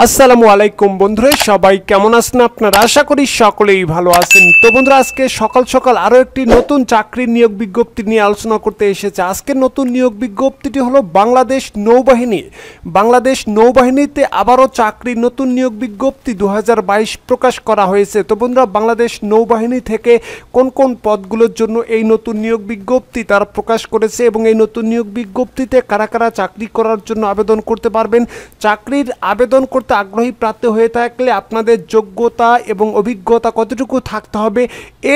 আসসালামু আলাইকুম বন্ধুরা, সবাই কেমন আছেন আপনারা? আশা করি সকলেই ভালো আছেন। তো বন্ধুরা, আজকে সকাল সকাল আরও একটি নতুন চাকরির নিয়োগ বিজ্ঞপ্তি নিয়ে আলোচনা করতে এসেছে। আজকের নতুন নিয়োগ বিজ্ঞপ্তিটি হলো বাংলাদেশ নৌবাহিনী। বাংলাদেশ নৌবাহিনীতে আবারও চাকরির নতুন নিয়োগ বিজ্ঞপ্তি দু হাজার বাইশ প্রকাশ করা হয়েছে। তো বন্ধুরা, বাংলাদেশ নৌবাহিনী থেকে কোন কোন পদগুলোর জন্য এই নতুন নিয়োগ বিজ্ঞপ্তি তারা প্রকাশ করেছে এবং এই নতুন নিয়োগ বিজ্ঞপ্তিতে কারা কারা চাকরি করার জন্য আবেদন করতে পারবেন? চাকরির আবেদন করতে আগ্রহী প্রার্থী হয়ে থাকলে আপনাদের যোগ্যতা এবং অভিজ্ঞতা কতটুকু থাকতে হবে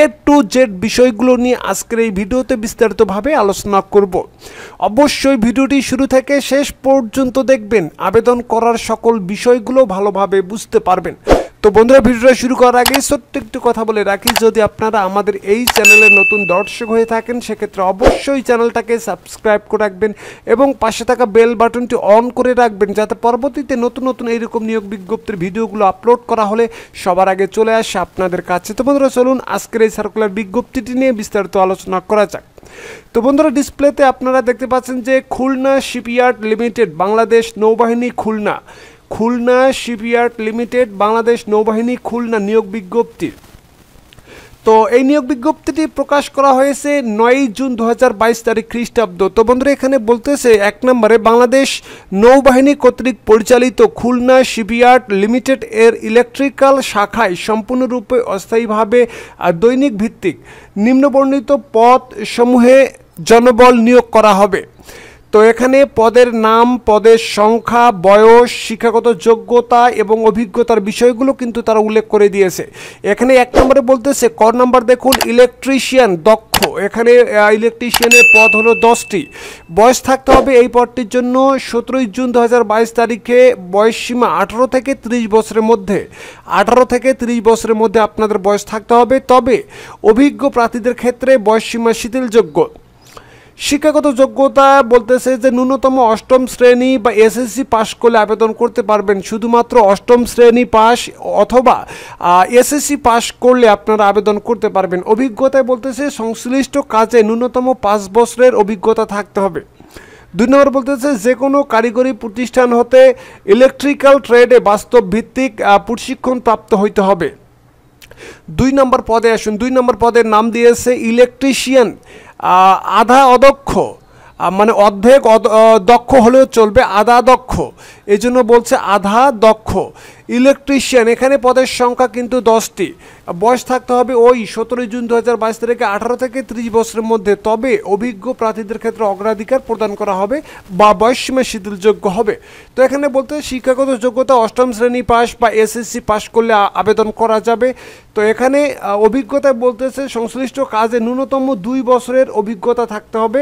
এ টু জেড বিষয়গুলো নিয়ে আজকের এই ভিডিওতে বিস্তারিতভাবে আলোচনা করব। অবশ্যই ভিডিওটি শুরু থেকে শেষ পর্যন্ত দেখবেন। আবেদন করার সকল বিষয়গুলো ভালোভাবে বুঝতে পারবেন। তো বন্ধুরা, ভিডিওটা শুরু করার আগে ছোট্ট একটু কথা বলে রাখি, যদি আপনারা আমাদের এই চ্যানেলের নতুন দর্শক হয়ে থাকেন, সেক্ষেত্রে অবশ্যই চ্যানেলটাকে সাবস্ক্রাইব করে রাখবেন এবং পাশে থাকা বেল বাটনটি অন করে রাখবেন, যাতে পরবর্তীতে নতুন নতুন এইরকম নিয়োগ বিজ্ঞপ্তির ভিডিওগুলো আপলোড করা হলে সবার আগে চলে আসে আপনাদের কাছে। তো বন্ধুরা, চলুন আজকের এই সার্কুলার বিজ্ঞপ্তিটি নিয়ে বিস্তারিত আলোচনা করা যাক। তো বন্ধুরা ডিসপ্লেতে আপনারা দেখতে পাচ্ছেন যে খুলনা শিপইয়ার্ড লিমিটেড বাংলাদেশ নৌবাহিনী খুলনা। খুলনা শিপইয়ার্ড লিমিটেড বাংলাদেশ নৌবাহিনী খুলনা নিয়োগ বিজ্ঞপ্তি। তো এই নিয়োগ বিজ্ঞপ্তিটি প্রকাশ করা হয়েছে নয়ই জুন দু হাজার বাইশ তারিখ খ্রিস্টাব্দ। তো বন্ধুরা, এখানে বলতেছে এক নম্বরে বাংলাদেশ নৌবাহিনী কর্তৃক পরিচালিত খুলনা শিপইয়ার্ড লিমিটেড এর ইলেকট্রিক্যাল শাখায় সম্পূর্ণরূপে অস্থায়ীভাবে দৈনিক ভিত্তিক নিম্নবর্ণিত পদ সমূহে জনবল নিয়োগ করা হবে। তো এখানে পদের নাম, পদের সংখ্যা, বয়স, শিক্ষাগত যোগ্যতা এবং অভিজ্ঞতার বিষয়গুলো কিন্তু তারা উল্লেখ করে দিয়েছে। এখানে এক নম্বরে বলতেছে, ক নাম্বার দেখুন, ইলেকট্রিশিয়ান দক্ষ। এখানে ইলেকট্রিশিয়ানের পদ হলো দশটি। বয়স থাকতে হবে এই পদটির জন্য সতেরোই জুন দু হাজার বাইশ তারিখে। বয়স সীমা আঠারো থেকে ত্রিশ বছরের মধ্যে। আঠারো থেকে ত্রিশ বছরের মধ্যে আপনাদের বয়স থাকতে হবে। তবে অভিজ্ঞ প্রার্থীদের ক্ষেত্রে বয়স সীমা শিথিলযোগ্য। শিক্ষাগত যোগ্যতা বলতেছে যে ন্যূনতম অষ্টম শ্রেণি বা এসএসসি পাশ করলে আবেদন করতে পারবেন। শুধুমাত্র অষ্টম শ্রেণি পাস অথবা এসএসসি পাশ করলে আপনারা আবেদন করতে পারবেন। অভিজ্ঞতায় বলতেছে সংশ্লিষ্ট কাজে ন্যূনতম পাঁচ বছরের অভিজ্ঞতা থাকতে হবে। দুই নম্বর বলতেছে যে কোনো কারিগরি প্রতিষ্ঠান হতে ইলেকট্রিক্যাল ট্রেডে বাস্তব ভিত্তিক প্রশিক্ষণ প্রাপ্ত হইতে হবে। দুই নম্বর পদে আসুন। দুই নম্বর পদের নাম দিয়েছে ইলেকট্রিশিয়ান। আধা অদক্ষ। মানে অর্ধেক দক্ষ হলেও চলবে, আধা দক্ষ। এই জন্য বলছে আধা দক্ষ। ইলেকট্রিশিয়ান, এখানে পদের সংখ্যা কিন্তু দশটি। বয়স থাকতে হবে ওই সতেরোই জুন দু হাজার বাইশ তারিখে আঠারো থেকে ত্রিশ বছরের মধ্যে। তবে অভিজ্ঞ প্রার্থীদের ক্ষেত্রে অগ্রাধিকার প্রদান করা হবে বা বয়সসীমা শিথিলযোগ্য হবে। তো এখানে বলতে শিক্ষাগত যোগ্যতা অষ্টম শ্রেণি পাস বা এসএসসি পাস করলে আবেদন করা যাবে। তো এখানে অভিজ্ঞতায় বলতেছে, সংশ্লিষ্ট কাজে ন্যূনতম দুই বছরের অভিজ্ঞতা থাকতে হবে।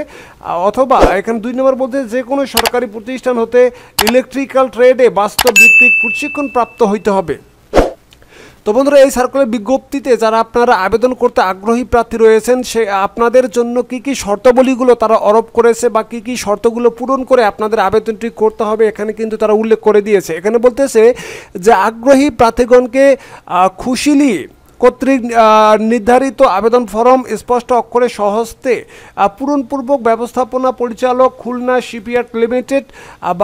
অথবা এখানে দুই নম্বর বলতে যে কোনো সরকারি প্রতিষ্ঠান হতে ইলেকট্রিক্যাল ট্রেডে বাস্তব ভিত্তিক প্রশিক্ষণ প্রাপ্ত হইতে হবে। তো বন্ধুরা, এই সার্কুলার বিজ্ঞপ্তিতে যারা আপনারা আবেদন করতে আগ্রহী প্রার্থী রয়েছেন, সে, আপনাদের জন্য কি কি শর্তাবলীগুলো তারা আরোপ করেছে বা কি কি শর্তগুলো পূরণ করে আপনাদের আবেদনটি করতে হবে, এখানে কিন্তু তারা উল্লেখ করে দিয়েছে। এখানে বলতেছে যে, আগ্রহী প্রার্থীগণকে খুশিলি কর্তৃক নির্ধারিত আবেদন ফরম স্পষ্ট অক্ষরে সহস্তে পূরণপূর্বক ব্যবস্থাপনা পরিচালক খুলনা শিপইয়ার্ড লিমিটেড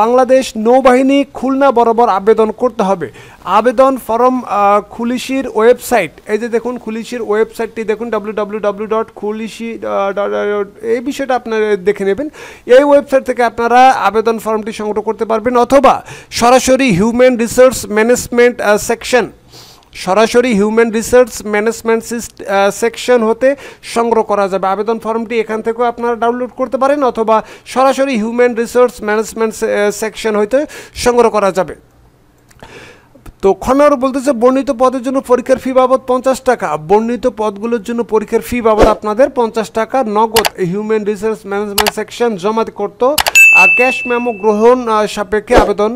বাংলাদেশ নৌবাহিনী খুলনা বরাবর আবেদন করতে হবে। আবেদন ফরম খুলিশির ওয়েবসাইট, এই যে দেখুন খুলিশির ওয়েবসাইটটি দেখুন ডাব্লিউ ডট খুলিশি এই বিষয়টা আপনারা দেখে নেবেন। এই ওয়েবসাইট থেকে আপনারা আবেদন ফর্মটি সংগ্রহ করতে পারবেন অথবা সরাসরি হিউম্যান রিসোর্স ম্যানেজমেন্ট সেকশন সরাসরি হিউম্যান রিসার্চ ম্যানেজমেন্ট সেকশন হতে সংগ্রহ করা যাবে। আবেদন ফর্মটি এখান থেকেও আপনারা ডাউনলোড করতে পারেন অথবা সরাসরি হিউম্যান রিসার্চ ম্যানেজমেন্ট সেকশন হইতে সংগ্রহ করা যাবে। তো খনার বলতেছে, বর্ণিত পদের জন্য পরীক্ষার ফি বাবদ পঞ্চাশ টাকা। বর্ণিত পদগুলোর জন্য পরীক্ষার ফি বাবদ আপনাদের পঞ্চাশ টাকা নগদ। হিউম্যান রিসার্চ ম্যানেজমেন্ট সেকশন জমা করতে ক্যাশ মেমো গ্রহণ সাপেক্ষে আবেদন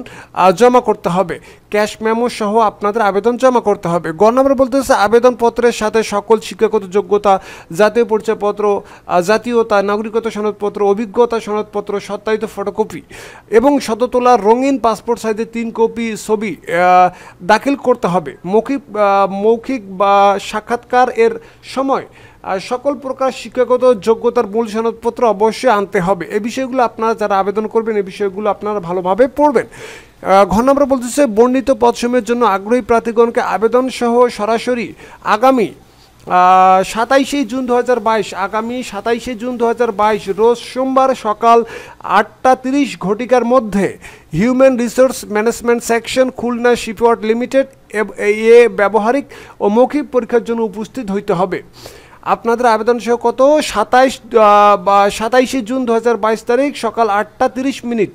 জমা করতে হবে। ক্যাশ মেমো সহ আপনাদের আবেদন জমা করতে হবে। গ নম্বর বলতেছে আবেদনপত্রের সাথে সকল শিক্ষাগত যোগ্যতা, জাতীয় পরিচয়পত্র জাতীয়তা নাগরিকতা সনদপত্র, অভিজ্ঞতা সনদপত্র, সত্যায়িত ফটোকপি এবং শততোলা রঙিন পাসপোর্ট সাইজের তিন কপি ছবি দাখিল করতে হবে। মৌখিক মৌখিক বা সাক্ষাৎকার এর সময় সকল প্রকার শিক্ষাগত যোগ্যতার মূল সনদপত্র অবশ্যই আনতে হবে। এই বিষয়গুলো আপনারা যারা আবেদন করবেন এই বিষয়গুলো আপনারা ভালোভাবে পড়বেন। আহ, ঘ নম্বর বলতেছে বর্ণিত পদসমূহের জন্য আগ্রহী প্রার্থীগণকে আবেদন সহ সরাসরি আগামী সাতাইশে জুন দু হাজার বাইশ আগামী সাতাইশে জুন দু হাজার বাইশ রোজ সোমবার সকাল আটটা তিরিশ ঘটিকার মধ্যে human resource management section Khulna shipyard limited এ ব্যবহারিক ও মৌখিক পরীক্ষার জন্য উপস্থিত হইতে হবে। আপনাদের আবেদন সহ কত? সাতাইশ সাতাইশে জুন দু হাজার বাইশ তারিখ সকাল আটটা তিরিশ মিনিট।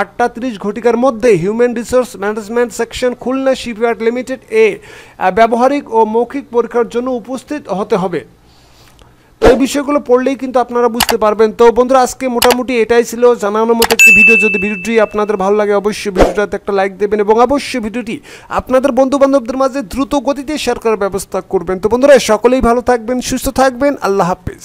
আটটা তিরিশ ঘটিকার মধ্যে human resource management section Khulna shipyard limited এ ব্যবহারিক ও মৌখিক পরীক্ষার জন্য উপস্থিত হতে হবে। এই বিষয়গুলো পড়লেই কিন্তু আপনারা বুঝতে পারবেন। তো বন্ধুরা, আজকে মোটামুটি এটাই ছিল। জানানোর মতো একটি ভিডিও যদি ভিডিওটি আপনাদের ভালো লাগে, অবশ্যই ভিডিওটাতে একটা লাইক দেবেন এবং অবশ্যই ভিডিওটি আপনাদের বন্ধু বান্ধবদের মাঝে দ্রুত গতিতে শেয়ার করার ব্যবস্থা করবেন। তো বন্ধুরা, সকলেই ভালো থাকবেন, সুস্থ থাকবেন। আল্লাহ হাফিজ।